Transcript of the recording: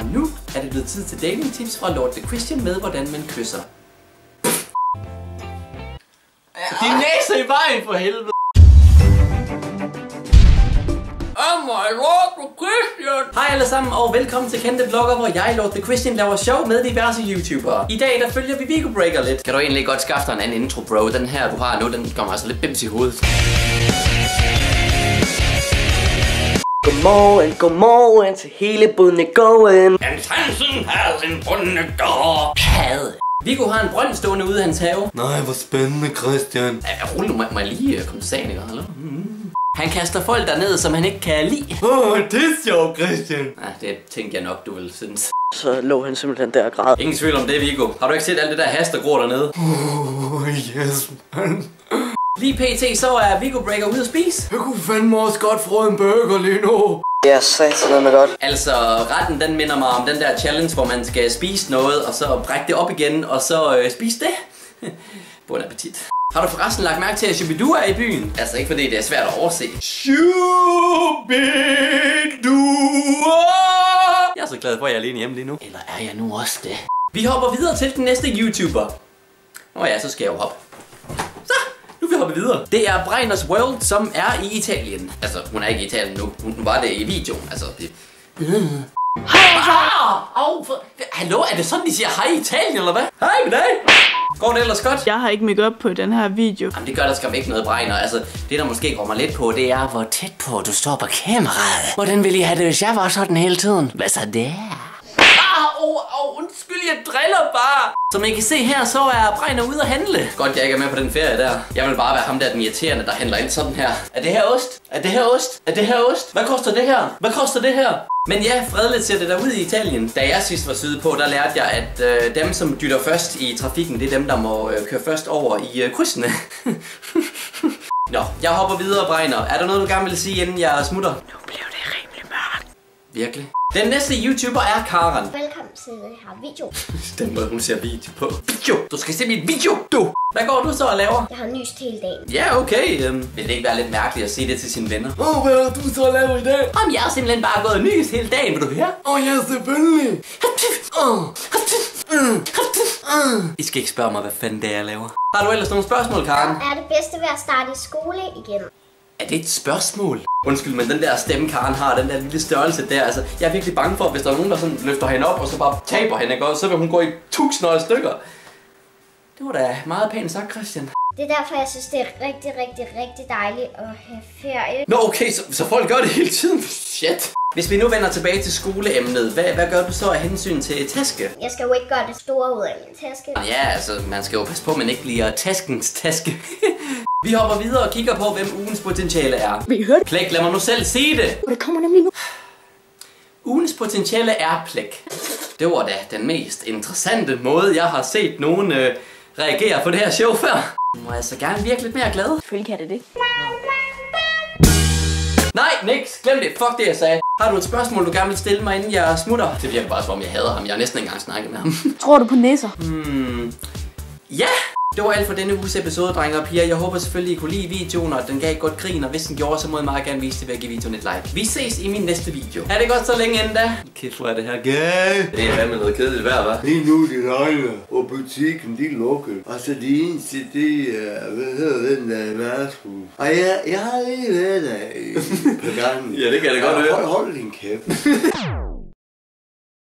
Og nu er det blevet tid til dating tips fra Lord The Christian med, hvordan man kysser. Din næse i vejen for helvede! Oh my Lord The Christian! Hej alle sammen og velkommen til Kendte Vlogger, hvor jeg, Lord The Christian, laver show med diverse YouTubere. I dag der følger vi Vigo Breaker lidt. Kan du egentlig godt skaffe dig en anden intro, bro? Den her, du har nu, den kommer altså lidt bims i hovedet. Godmorgen, godmorgen til hele Bundegården. Hans Hansen har sin bundegård. Had. Viggo har en brønd stående ude i hans have. Nej, hvor spændende, Christian. Ja, rolig, må, må jeg lige øh, komme til sagen, ikke? Hallo? Mm. Han kaster folk derned, som han ikke kan lide. Åh, oh, det er sjovt, Christian. Ja, det tænkte jeg nok, du ville synes. Så lå han simpelthen der og græd. Ingen tvivl om det, Viggo. Har du ikke set alt det der has, der gror dernede? Oh, yes, man. Lige pt. så er Viggo Breaker ude at spise. Jeg kunne fandme også godt få en burger lige nu. Ja, satan er godt. Altså, retten den minder mig om den der challenge, hvor man skal spise noget, og så brække det op igen, og så øh, spise det. Bon appetit. Har du forresten lagt mærke til, at Shubidua er i byen? Altså ikke fordi det er svært at overse. Shubidua! Jeg er så glad for, at jeg er alene hjemme lige nu. Eller er jeg nu også det? Vi hopper videre til den næste YouTuber. Nå ja, så skal jeg jo hoppe. Vi videre. Det er Breiners World, som er i Italien. Altså, hun er ikke i Italien nu. Hun var det i videoen. Altså, det... Au, for... Hallo, er det sådan, de siger hej i Italien, eller hvad? Hej med dig! Går det ellers godt? Jeg har ikke make på den her video. Jamen, det gør der skam ikke noget, Bregner. Altså, det der måske går mig lidt på, det er, hvor tæt på du står på kameraet. Hvordan ville I have det, hvis jeg var sådan hele tiden? Hvad så der? Oh, oh, undskyld, jeg driller bare. Som I kan se her, så er Bregner ude at handle. Godt, jeg ikke er med på den ferie der. Jeg vil bare være ham der, den irriterende, der handler ind sådan her. Er det her ost? Er det her ost? Er det her ost? Hvad koster det her? Hvad koster det her? Men ja, fredeligt ser det der ud i Italien. Da jeg sidst var sydpå, der lærte jeg, at øh, dem, som dytter først i trafikken, det er dem, der må øh, køre først over i øh, krydsene. Nå, jeg hopper videre, Bregner. Er der noget, du gerne vil sige, inden jeg smutter? Nu blev det rimelig mørkt. Virkelig? Den næste YouTuber er Karen. Velkommen til den her video. Den måde, hun ser video på. Video! Du skal se min video, du! Hvad går du så og laver? Jeg har nyst hele dagen. Ja, okay. Øhm, vil det ikke være lidt mærkeligt at sige det til sine venner? Åh, oh, hvad har du så lavet i dag? Om jeg er simpelthen bare gået og nys hele dagen, vil du høre? Åh, oh, ja, selvfølgelig. I skal ikke spørge mig, hvad fanden det er, jeg laver. Har du ellers nogle spørgsmål, Karen? Er det bedste ved at starte i skole igen? Er det et spørgsmål? Undskyld, men den der stemme, Karen har, den der lille størrelse der, altså, jeg er virkelig bange for, at hvis der er nogen, der sådan løfter hende op, og så bare taber hende, ikke? Og så vil hun gå i tusinder af stykker. Det var da meget pænt sagt, Christian. Det er derfor, jeg synes, det er rigtig, rigtig, rigtig dejligt at have ferie. Nå, okay, så, så folk gør det hele tiden. Shit. Hvis vi nu vender tilbage til skoleemnet, hvad, hvad gør du så af hensyn til taske? Jeg skal jo ikke gøre det store ud af min taske. Ja, altså, man skal jo passe på, at man ikke bliver taskens taske. vi hopper videre og kigger på, hvem ugens potentiale er. Vi hørte Plæk, lad mig nu selv sige det. det kommer nemlig nu. Ugens potentiale er plæk. Det var da den mest interessante måde, jeg har set nogen øh, reagere på det her show før. Nu må jeg så gerne virke lidt mere glad. Selvfølgelig kan det det. Nej, Nix, glem det. Fuck det, jeg sagde. Har du et spørgsmål, du gerne vil stille mig, inden jeg smutter? Det virker bare, som om jeg hader ham. Jeg har næsten ikke engang snakket med ham. Tror du på nisser? Hmm. Ja! Det var alt for denne uges episode, drenge og piger. Jeg håber selvfølgelig, I kunne lide videoen, og at den gav et godt grin. Og hvis den gjorde, så må I meget gerne vise det ved at give videoen et like. Vi ses i min næste video. Er det godt så længe inden da? Kæft, hvor er det her Ja, Det er hvad med noget kedeligt vejr, hva'? lige nu de regner, og butikken de er lukket. Og så de eneste, det er, hvad hedder den der værtshus. Og jeg, jeg har lige været der i et par gange. Ja, det kan jeg da godt høre. Hold, hold din kæft.